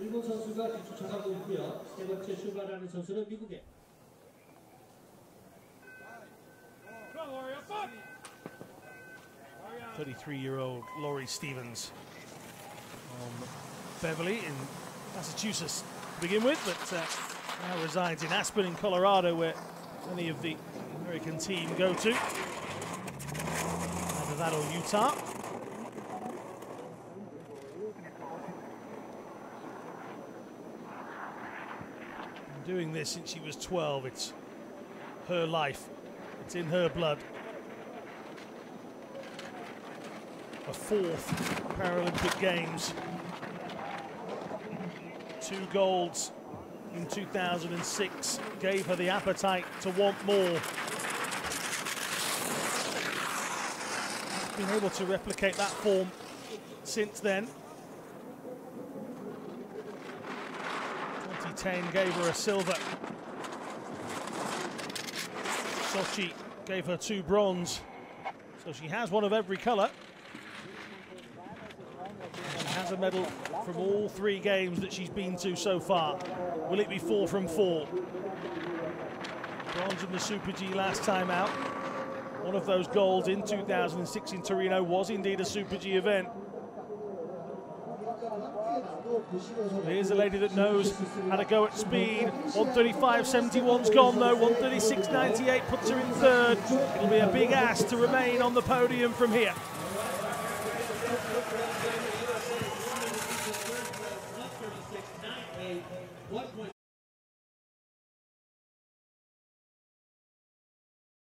일본 선수가 뒤쫓아가고 있고요. 세 번째 선수는 Thirty-three-year-old Laurie Stephens um, Beverly in Massachusetts to begin with, but uh, now resides in Aspen in Colorado, where many of the American team go to. Either that or Utah. Doing this since she was 12. It's her life. It's in her blood. a fourth Paralympic Games. Two golds in 2006 gave her the appetite to want more. Been able to replicate that form since then. 2010 gave her a silver. Sochi gave her two bronze. So she has one of every colour and has a medal from all three games that she's been to so far. Will it be four from four? Bronze in the Super G last time out. One of those golds in 2006 in Torino was indeed a Super G event. Here's a lady that knows how to go at speed. 135.71's gone though. 136.98 puts her in third. It'll be a big ask to remain on the podium from here.